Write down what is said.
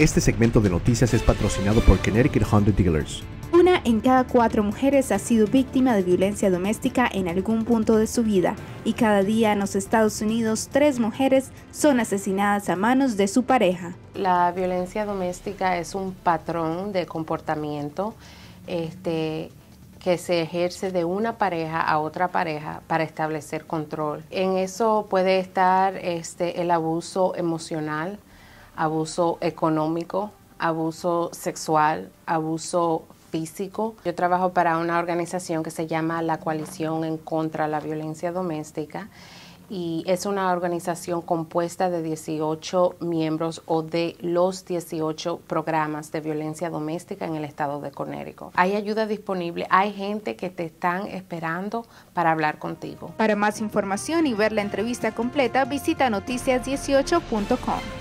Este segmento de noticias es patrocinado por Connecticut Honda Dealers. Una en cada cuatro mujeres ha sido víctima de violencia doméstica en algún punto de su vida y cada día en los Estados Unidos tres mujeres son asesinadas a manos de su pareja. La violencia doméstica es un patrón de comportamiento este, que se ejerce de una pareja a otra pareja para establecer control. En eso puede estar este, el abuso emocional, abuso económico, abuso sexual, abuso físico. Yo trabajo para una organización que se llama la Coalición en contra la Violencia Doméstica y es una organización compuesta de 18 miembros o de los 18 programas de violencia doméstica en el estado de Connecticut. Hay ayuda disponible, hay gente que te están esperando para hablar contigo. Para más información y ver la entrevista completa, visita noticias18.com.